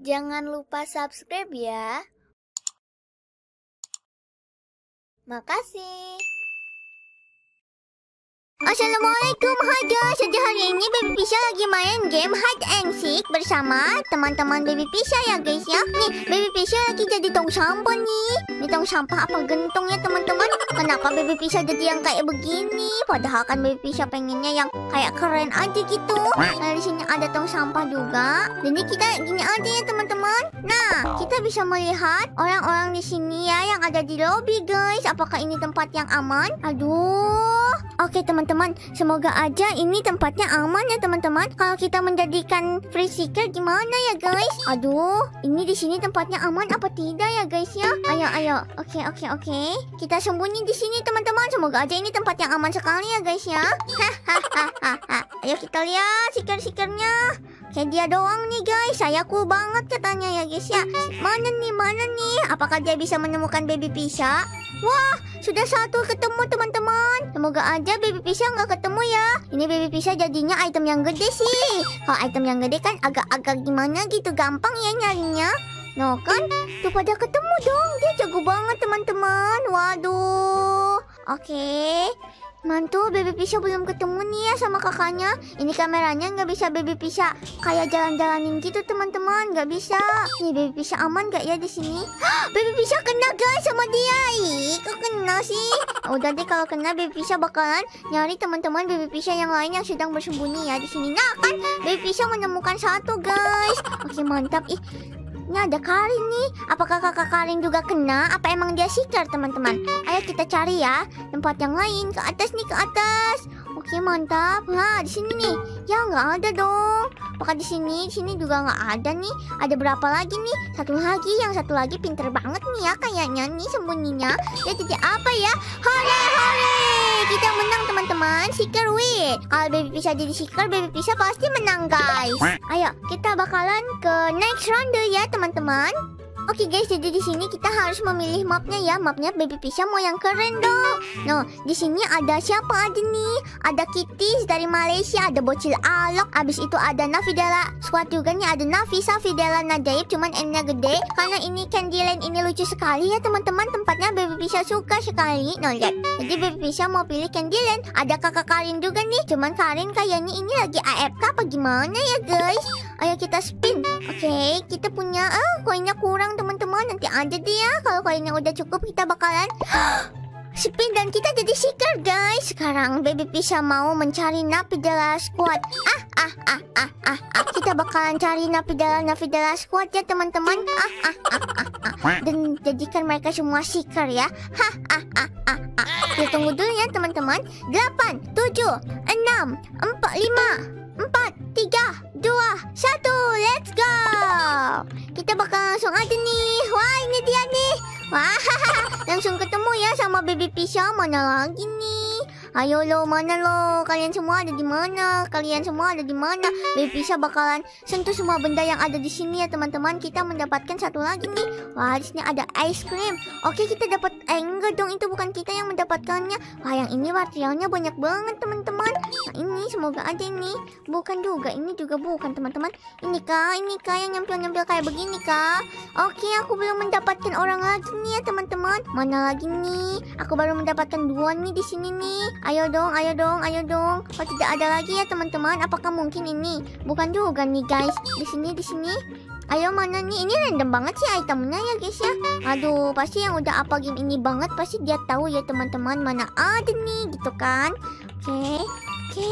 Jangan lupa subscribe ya. Makasih. Assalamualaikum. Guys, jadi hari ini Baby Pisha lagi main game Hide and Seek bersama teman-teman Baby Pisha ya guys ya. Nih, Baby Pisha lagi jadi tong sampah nih. Ini tong sampah apa gentong ya teman-teman? Kenapa Baby Pisha jadi yang kayak begini? Padahal kan Baby Pisha pengennya yang kayak keren aja gitu. Nah di sini ada tong sampah juga. Jadi kita gini aja ya teman-teman. Nah, kita bisa melihat orang-orang di sini ya yang ada di lobby guys. Apakah ini tempat yang aman? Aduh Oke teman-teman, semoga aja ini tempatnya aman ya teman-teman. Kalau kita menjadikan free seeker gimana ya guys? Aduh, ini di sini tempatnya aman apa tidak ya guys ya? Ayo ayo. Oke oke oke. Kita sembunyi di sini teman-teman. Semoga aja ini tempat yang aman sekali ya guys ya. Hahaha. Ayo kita lihat seeker-seekernya. Kayak dia doang nih guys. Saya cool banget katanya ya guys ya. Mana nih mana nih? Apakah dia bisa menemukan baby Pisha? Wah, sudah satu ketemu teman-teman. Semoga aja baby pisha nggak ketemu ya. Ini baby pisha jadinya item yang gede sih. Kalau item yang gede kan agak-agak gimana gitu, gampang ya nyarinya. No kan? Tuh pada ketemu dong. Dia jago banget teman-teman. Waduh. Oke. Mantul, Baby Pisha belum ketemu nih ya sama kakaknya. Ini kameranya nggak bisa Baby Pisha kayak jalan-jalanin gitu teman-teman, nggak bisa. Nih Baby Pisha aman nggak ya di sini? Baby Pisha kena guys sama dia. Ih, kok kena sih? Udah deh kalau kena Baby Pisha bakalan nyari teman-teman Baby Pisha yang lain yang sedang bersembunyi ya di sini. Nah kan, Baby Pisha menemukan satu guys. Oke mantap. Ih, ini ada Karin nih. Apakah kakak Karin juga kena? Apa emang dia seeker, teman-teman? Ayo kita cari ya. Tempat yang lain. Ke atas nih, ke atas. Oke, mantap. Nah, di sini nih. Ya, nggak ada dong. Apakah di sini? Di sini juga nggak ada nih. Ada berapa lagi nih? Satu lagi. Yang satu lagi pinter banget nih ya kayaknya nih sembunyinya. Dia jadi apa ya? Hore, hore! Kita menang teman-teman. Seeker win. Kalau baby bisa jadi seeker, baby bisa pasti menang guys. Ayo, kita bakalan ke next round ya teman-teman. Oke guys, jadi di sini kita harus memilih mapnya ya. Mapnya Baby Pisha mau yang keren dong. Nah, di sini ada siapa aja nih? Ada Kitty dari Malaysia, ada Bocil Alok. Abis itu ada Nafidela Squad juga nih. Ada Nafisa, Fidela, Najaib. Cuman N-nya gede. Karena ini Candyland ini lucu sekali ya teman-teman. Tempatnya Baby Pisha suka sekali. Nah, lihat. Jadi Baby Pisha mau pilih Candyland. Ada kakak Karin juga nih. Cuman Karin kayaknya ini lagi AFK apa gimana ya guys? Ayo kita spin. Oke, kita punya ah koinnya kurang teman-teman. Nanti aja deh ya. Kalau koinnya udah cukup kita bakalan spin dan kita jadi seeker guys. Sekarang Baby Pisha mau mencari Napidala Squad. Ah ah ah ah ah. ah. Kita bakalan cari Napidala Napidala Squad ya teman-teman. Ah ah ah ah ah. Dan jadikan mereka semua seeker ya. Hah ah ah ah ah. Kita tunggu dulu ya teman-teman. 8 7 6 4 5 4 3 2 1 Let's go. Kita bakal langsung aja nih. Wah, ini dia nih. Wah, langsung ketemu ya sama baby Pisha. Mana lagi nih? Ayo lo, mana lo? Kalian semua ada di mana? Kalian semua ada di mana? Baby Pisha bakalan sentuh semua benda yang ada di sini ya teman-teman. Kita mendapatkan satu lagi nih. Wah, sini ada ice cream. Oke, kita dapat enggak dong, itu bukan kita yang mendapatkannya. Wah, yang ini materialnya banyak banget teman-teman. Nah, ini semoga aja ini. Bukan juga, ini juga bukan teman-teman. Ini kah? Ini kah yang nyempil-nyempil kayak begini kah? Oke, aku belum mendapatkan orang lagi nih ya teman-teman. Mana lagi nih? Aku baru mendapatkan dua nih di sini nih. Ayo dong, ayo dong, ayo dong. Kok tidak ada lagi ya teman-teman? Apakah mungkin ini? Bukan juga nih guys. Di sini, di sini. Ayo mana nih? Ini random banget sih itemnya ya guys ya. Aduh, pasti yang udah apa game ini banget pasti dia tahu ya teman-teman mana ada nih gitu kan. Oke. Oke,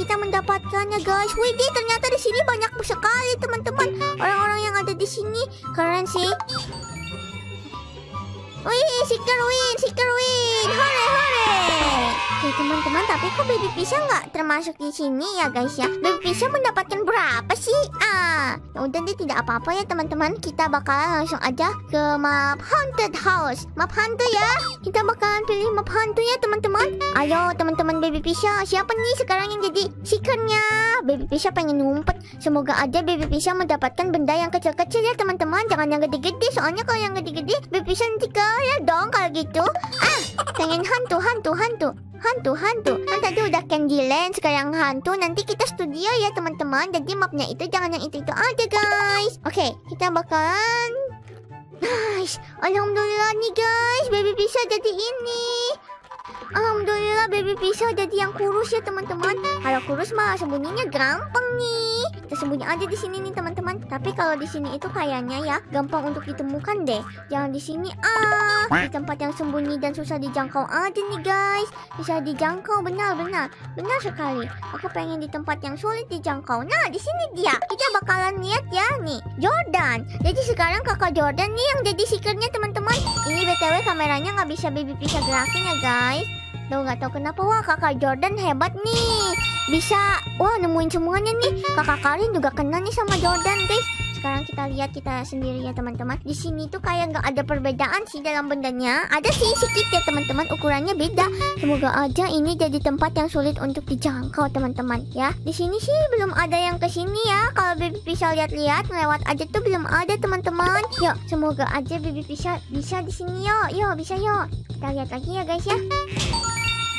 kita mendapatkannya guys. Wih, ternyata di sini banyak sekali teman-teman. Orang-orang ada di sini keren sih. Wih, seeker win, seeker win. Hore, hore. Oke teman-teman, tapi kok baby pisha nggak termasuk di sini ya guys ya? Baby pisha mendapatkan berapa sih? Ah, ya udah deh tidak apa-apa ya teman-teman. Kita bakalan langsung aja ke map haunted house. Map hantu ya. Kita bakalan pilih map hantu ya teman-teman. Ayo teman-teman baby pisha, siapa nih sekarang yang jadi seekernya? Baby pisha pengen ngumpet. Semoga aja baby pisha mendapatkan benda yang kecil-kecil ya teman-teman. Jangan yang gede-gede. Soalnya kalau yang gede-gede baby pisha nanti kalah dong kalau gitu. Ah, pengen hantu, hantu, hantu. Hantu, hantu. Kan tadi udah Candyland, sekarang hantu. Nanti kita studio ya teman-teman. Jadi mapnya itu jangan yang itu-itu aja guys. Oke, kita bakalan... Nice. Alhamdulillah nih guys. Baby bisa jadi ini. Alhamdulillah baby pisau jadi yang kurus ya teman-teman. Kalau kurus mah sembunyinya gampang nih. Kita sembunyi aja di sini nih teman-teman. Tapi kalau di sini itu kayaknya ya gampang untuk ditemukan deh. Jangan di sini ah. Di tempat yang sembunyi dan susah dijangkau aja nih guys. Bisa dijangkau benar-benar. Benar sekali. Aku pengen di tempat yang sulit dijangkau. Nah di sini dia. Kita bakalan lihat ya nih. Jordan. Jadi sekarang kakak Jordan nih yang jadi seekernya teman-teman. Ini btw kameranya nggak bisa baby bisa gerakin ya guys. Tuh nggak tahu kenapa wah kakak Jordan hebat nih. Bisa wah nemuin semuanya nih. Kakak Karin juga kena nih sama Jordan guys. Sekarang kita lihat kita sendiri ya teman-teman. Di sini tuh kayak nggak ada perbedaan sih dalam bendanya. Ada sih sedikit ya teman-teman. Ukurannya beda. Semoga aja ini jadi tempat yang sulit untuk dijangkau teman-teman ya. Di sini sih belum ada yang ke sini ya. Kalau Baby bisa lihat-lihat lewat aja tuh belum ada teman-teman. Yuk, semoga aja Baby bisa bisa di sini yuk. Yuk, bisa yuk. Kita lihat lagi ya guys ya.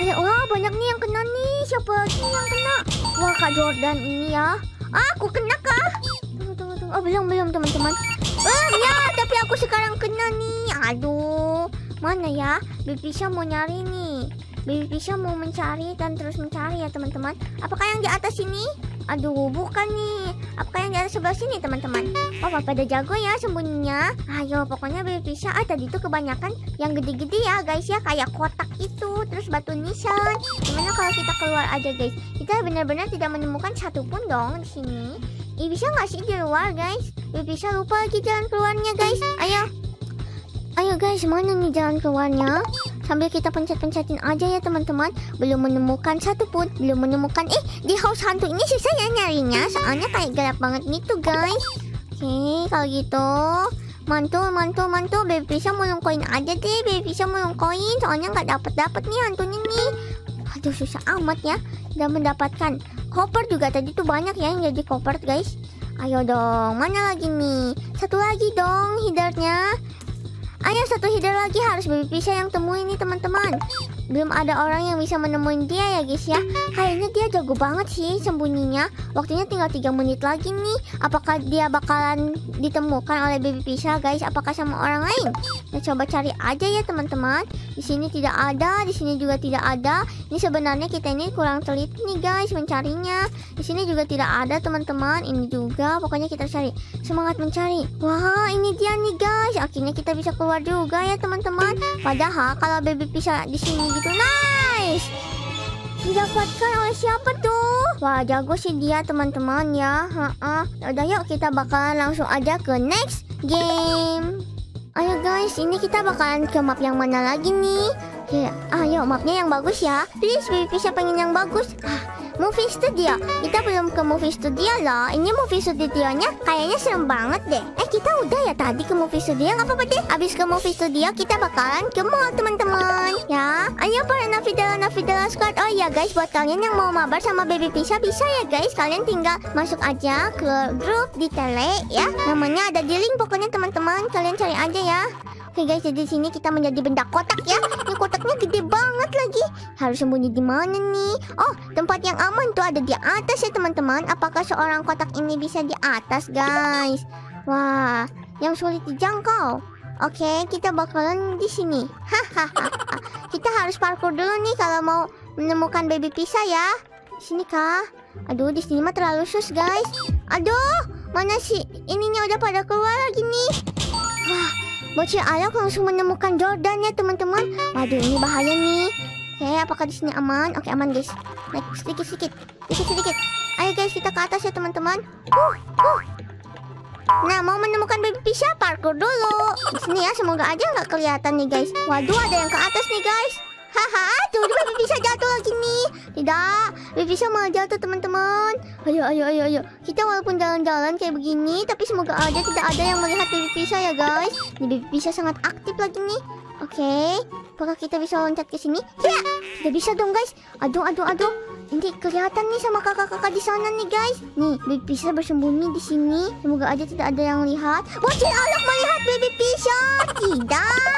Wah banyak nih yang kena nih. Siapa lagi yang kena? Wah Kak Jordan ini ya. Ah, aku kena kah? Tunggu tunggu tunggu. Oh belum belum teman-teman. Eh ya tapi aku sekarang kena nih. Aduh. Mana ya? Baby Pisha mau nyari nih. Baby Pisha mau mencari dan terus mencari ya teman-teman. Apakah yang di atas ini? Aduh, bukan nih. Apakah yang di atas sebelah sini, teman-teman? Oh, pada jago ya sembunyinya. Ayo, pokoknya baby Pisha ah tadi tuh kebanyakan yang gede-gede ya, guys ya, kayak kotak itu, terus batu nisan. Gimana kalau kita keluar aja, guys? Kita benar-benar tidak menemukan satu pun dong di sini. Ih, bisa nggak sih di luar, guys? Baby Pisha lupa lagi jalan keluarnya, guys. Ayo. Ayo guys, mana nih jalan keluarnya? Sambil kita pencet-pencetin aja ya teman-teman. Belum menemukan satu pun, belum menemukan. Eh, di house hantu ini susah ya nyarinya. Soalnya kayak gelap banget gitu guys. Oke, kalau gitu. Mantul, mantul, mantul. Baby bisa mau koin aja deh. Baby bisa mau koin. Soalnya nggak dapat dapat nih hantunya nih. Aduh, susah amat ya. Dan mendapatkan koper juga tadi tuh banyak ya yang jadi koper guys. Ayo dong, mana lagi nih? Satu lagi dong hidernya. Ayo satu hider lagi harus baby pisah yang temuin nih teman-teman. Belum ada orang yang bisa menemuin dia ya guys ya. Kayaknya dia jago banget sih sembunyinya. Waktunya tinggal 3 menit lagi nih. Apakah dia bakalan ditemukan oleh baby pisah guys? Apakah sama orang lain? Kita coba cari aja ya teman-teman. Di sini tidak ada, di sini juga tidak ada. Ini sebenarnya kita ini kurang teliti nih guys mencarinya. Di sini juga tidak ada teman-teman. Ini juga pokoknya kita cari. Semangat mencari. Wah, ini dia nih guys. Akhirnya kita bisa keluar juga ya teman-teman. Padahal kalau baby pisah di sini gitu nice. Didapatkan oleh siapa tuh? Wah, jago sih dia teman-teman ya. Ha Udah yuk kita bakalan langsung aja ke next game. Ayo guys, ini kita bakalan ke map yang mana lagi nih? Ya, ayo mapnya yang bagus ya. Please, baby bisa pengen yang bagus. Ah, movie studio. Kita belum ke movie studio loh. Ini movie studionya kayaknya serem banget deh. Eh, kita udah ya tadi ke movie studio. Gak apa-apa deh. Abis ke movie studio, kita bakalan ke mall, teman-teman. Ya, ayo para Nafidala Nafidala Squad. Oh iya guys, buat kalian yang mau mabar sama Baby Pisa, bisa ya guys. Kalian tinggal masuk aja ke grup di tele ya. Namanya ada di link pokoknya teman-teman. Kalian cari aja ya. Oke guys, jadi sini kita menjadi benda kotak ya. Ini kotaknya gede banget lagi. Harus sembunyi di mana nih? Oh, tempat yang aman tuh ada di atas ya teman-teman. Apakah seorang kotak ini bisa di atas guys? Wah, yang sulit dijangkau. Oke, kita bakalan di sini. Hahaha. kita harus parkour dulu nih kalau mau menemukan baby pisah ya. Di sini kah? Aduh, di sini mah terlalu sus guys. Aduh, mana sih? Ininya udah pada keluar lagi nih. Wah, Bocil Alok langsung menemukan Jordan ya teman-teman. Waduh ini bahaya nih. Oke, apakah di sini aman? Oke aman guys. Naik sedikit sedikit, sedikit sedikit. Ayo guys kita ke atas ya teman-teman. Uh, uh. Nah mau menemukan baby pisha parkour dulu. Di sini ya semoga aja nggak kelihatan nih guys. Waduh ada yang ke atas nih guys. Haha, tuh baby bisa jatuh lagi nih. Tidak, baby bisa malah jatuh teman-teman. Ayo, ayo, ayo, ayo. Kita walaupun jalan-jalan kayak begini, tapi semoga aja tidak ada yang melihat baby bisa ya guys. Ini baby bisa sangat aktif lagi nih. Oke, apakah kita bisa loncat ke sini? Ya, tidak bisa dong guys. Aduh, aduh, aduh. Ini kelihatan nih sama kakak-kakak di sana nih guys. Nih, baby bisa bersembunyi di sini. Semoga aja tidak ada yang lihat. Bocil Alok melihat baby Pisha. Tidak.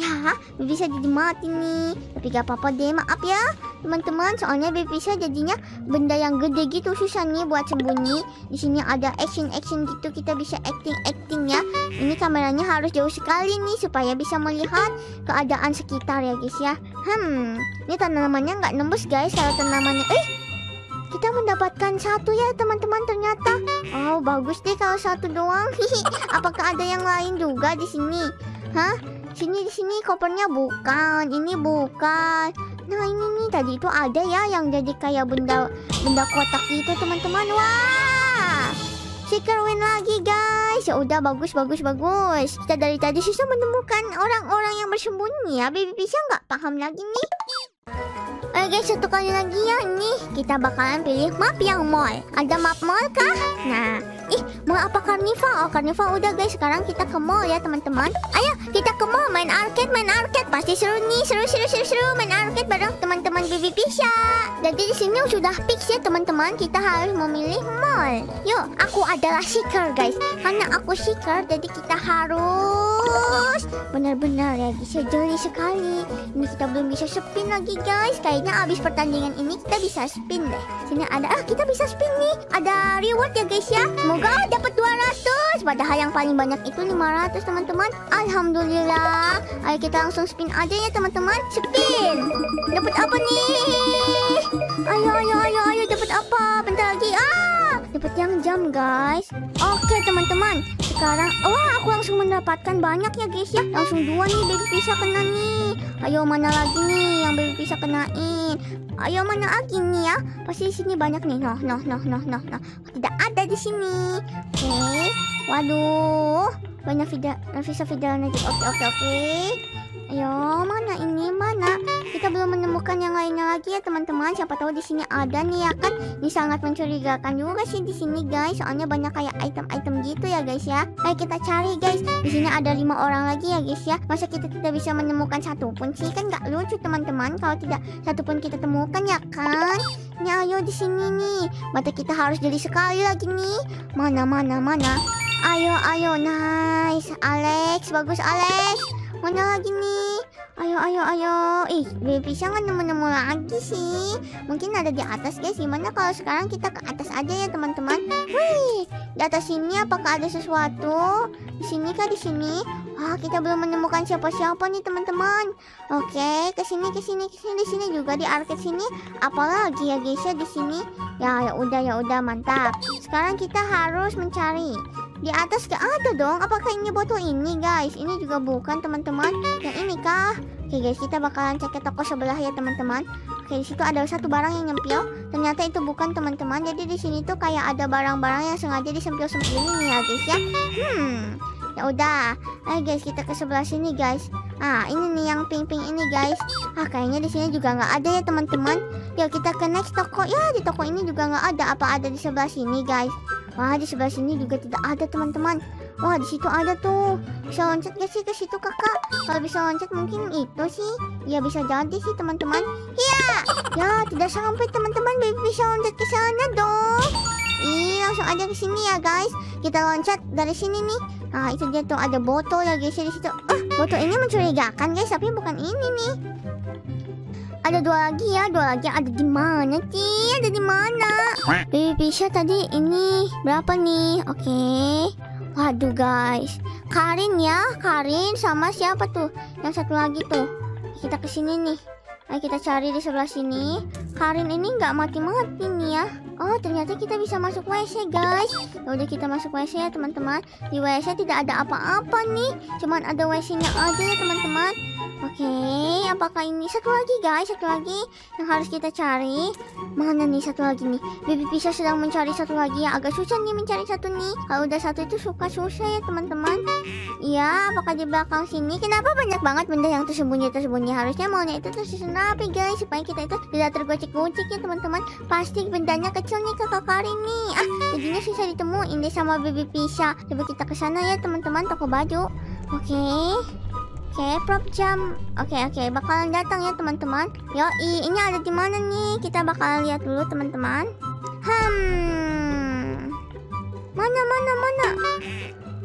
Ya, bisa jadi mati nih. Tapi gak apa-apa deh, maaf ya. teman-teman. Soalnya Baby Pisha jadinya benda yang gede gitu susah nih buat sembunyi. Di sini ada action-action gitu kita bisa acting-acting ya. Ini kameranya harus jauh sekali nih supaya bisa melihat keadaan sekitar ya guys ya. Hmm, ini tanamannya nggak nembus guys kalau tanamannya. Eh, kita mendapatkan satu ya teman-teman ternyata. Oh bagus deh kalau satu doang. Apakah ada yang lain juga di sini? Hah? Sini di sini kopernya bukan. Ini bukan. Nah ini nih tadi itu ada ya yang jadi kayak benda benda kotak itu teman-teman. Wah! Secret win lagi guys. Ya udah bagus bagus bagus. Kita dari tadi susah menemukan orang-orang yang bersembunyi ya. Baby Pisha nggak paham lagi nih. Oke guys, satu kali lagi ya nih Kita bakalan pilih map yang mall Ada map mall kah? Nah, ih mau apa karnival? Oh karnival udah guys, sekarang kita ke mall ya teman-teman. Ayo kita ke mall. Main arcade, main arcade. Pasti seru nih, seru seru seru seru. Main arcade bareng teman-teman Bibi Pisha. Jadi di sini sudah fix ya teman-teman. Kita harus memilih mall. Yuk, aku adalah seeker guys. Karena aku seeker, jadi kita harus Benar-benar ya bisa jeli sekali. Ini kita belum bisa spin lagi guys. Kayaknya abis pertandingan ini kita bisa spin deh. Sini ada, ah kita bisa spin nih. Ada reward ya guys ya. Semoga dapat 200 Padahal yang paling banyak itu 500 teman-teman. Alhamdulillah. Ayo kita langsung spin aja ya teman-teman. Spin. Dapat apa nih? Ayo ayo ayo ayo. Dapat apa? Bentar lagi. Ah Dapat yang jam guys. Oke teman-teman. Sekarang Wah aku langsung mendapatkan banyak ya guys ya. Langsung dua nih baby bisa kena nih. Ayo mana lagi nih yang baby bisa kenain? Ayo mana lagi nih ya? Pasti di sini banyak nih. Noh noh noh noh noh Tidak ada di sini. Oke Waduh. Banyak video Nafisa video lagi Oke oke oke Ayo, mana ini? Mana? Kita belum menemukan yang lainnya lagi ya, teman-teman. Siapa tahu di sini ada nih ya kan. Ini sangat mencurigakan juga sih di sini, guys. Soalnya banyak kayak item-item gitu ya, guys ya. Ayo kita cari, guys. Di sini ada lima orang lagi ya, guys ya. Masa kita tidak bisa menemukan satu pun sih? Kan nggak lucu, teman-teman. Kalau tidak satu pun kita temukan ya kan? Ini ayo di sini nih. Mata kita harus jadi sekali lagi nih. Mana, mana, mana. Ayo, ayo, nice. Alex, bagus Alex. Mana lagi nih? Ayo, ayo, ayo. Ih, baby nggak nemu-nemu lagi sih? Mungkin ada di atas guys. Gimana kalau sekarang kita ke atas aja ya teman-teman? Wih, di atas sini apakah ada sesuatu? Di sini kah di sini? Wah, kita belum menemukan siapa-siapa nih teman-teman. Oke, ke sini, ke sini, ke sini, di sini juga di arcade sini. Apalagi ya guys ya di sini? Ya, ya udah, ya udah, mantap. Sekarang kita harus mencari di atas gak ada dong. Apakah ini botol ini, guys? Ini juga bukan, teman-teman. Yang ini kah? Oke, guys, kita bakalan cek ke toko sebelah ya, teman-teman. Oke, di situ ada satu barang yang nyempil. Ternyata itu bukan, teman-teman. Jadi di sini tuh kayak ada barang-barang yang sengaja disempil-sempil ini ya, guys ya. Hmm. Ya udah. Ayo guys, kita ke sebelah sini, guys. Ah, ini nih yang pink-pink ini, guys. Ah, kayaknya di sini juga nggak ada ya, teman-teman. Yuk kita ke next toko. Ya, di toko ini juga nggak ada. Apa ada di sebelah sini, guys? Wah, di sebelah sini juga tidak ada, teman-teman. Wah, di situ ada tuh. Bisa loncat gak sih ke situ, Kakak? Kalau bisa loncat mungkin itu sih. Ya bisa jadi sih, teman-teman. Ya, ya tidak sampai, teman-teman. Baby bisa loncat ke sana dong. Ih, langsung aja ke sini ya, guys. Kita loncat dari sini nih. Nah, itu dia tuh ada botol ya, guys, di situ. Ah, botol ini mencurigakan, guys, tapi bukan ini nih. Ada dua lagi ya, dua lagi ada di mana sih? Ada di mana? Baby Pisha tadi ini berapa nih? Oke. Okay. Waduh guys, Karin ya, Karin sama siapa tuh? Yang satu lagi tuh. Kita ke sini nih. Ayo kita cari di sebelah sini. Karin ini nggak mati-mati nih ya. Oh, ternyata kita bisa masuk WC, guys. Ya udah kita masuk WC ya, teman-teman. Di WC tidak ada apa-apa nih. Cuman ada WC-nya aja ya, teman-teman. Oke, okay, apakah ini satu lagi guys? Satu lagi yang harus kita cari. Mana nih satu lagi nih? Baby Pisha sedang mencari satu lagi yang agak susah nih mencari satu nih. Kalau udah satu itu suka susah ya teman-teman. Iya, apakah di belakang sini? Kenapa banyak banget benda yang tersembunyi tersembunyi? Harusnya maunya itu tersusun rapi guys supaya kita itu tidak tergocek-gocek ya teman-teman. Pasti bendanya kecil nih kakak Karin nih. Ah, jadinya susah ditemuin deh sama Baby Pisha. Coba kita ke sana ya teman-teman toko baju. Oke. Okay. Oke, okay, prop jam. Oke, okay, oke, okay. bakalan datang ya teman-teman. Yoi, ini ada di mana nih? Kita bakalan lihat dulu teman-teman. Hmm. Mana mana mana?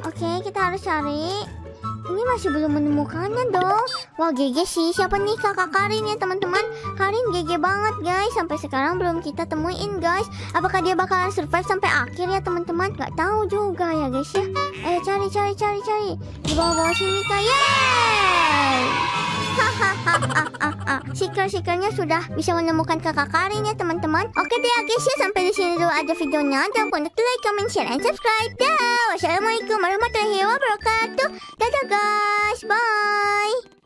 Oke, okay, kita harus cari. Ini masih belum menemukannya dong. Wah GG sih. Siapa nih kakak Karin ya teman-teman? Karin GG banget guys. Sampai sekarang belum kita temuin guys. Apakah dia bakalan survive sampai akhir ya teman-teman? Gak tahu juga ya guys ya. Ayo cari cari cari cari. Di bawah-bawah sini kayak. Hahaha. Seeker-seekernya sudah bisa menemukan kakak Karin ya teman-teman. Oke deh guys ya. Sampai di sini dulu aja videonya. Jangan lupa untuk like, comment, share, and subscribe. Dah. Wassalamualaikum warahmatullahi wabarakatuh. Dadah guys. Bye.